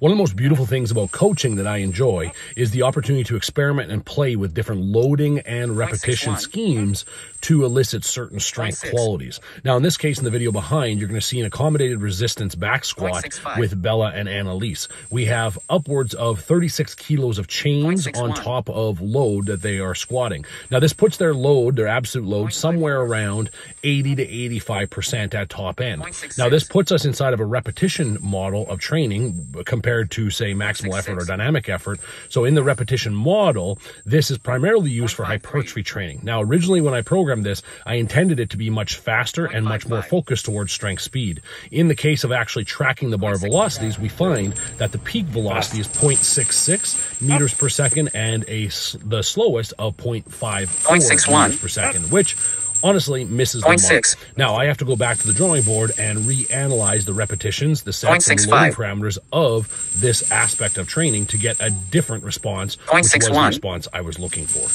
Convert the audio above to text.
One of the most beautiful things about coaching that I enjoy is the opportunity to experiment and play with different loading and repetition schemes to elicit certain strength qualities. Now, in this case, in the video behind, you're going to see an accommodated resistance back squat with Bella and Annalise. We have upwards of 36 kilos of chains on top of load that they are squatting. Now, this puts their load, their absolute load, somewhere around 80 to 85% at top end. Now, this puts us inside of a repetition model of training compared to, say, maximal effort or dynamic effort. So, in the repetition model, this is primarily used for hypertrophy training. Now, originally, when I programmed this, I intended it to be much faster and much more focused towards strength speed. In the case of actually tracking the bar velocities, we find that the peak velocity is 0.66 meters per second and a the slowest of 0.54 meters per second, which honestly misses the mark. Six. Now I have to go back to the drawing board and reanalyze the repetitions, the sets, and loading parameters of this aspect of training to get a different response, which was the response I was looking for.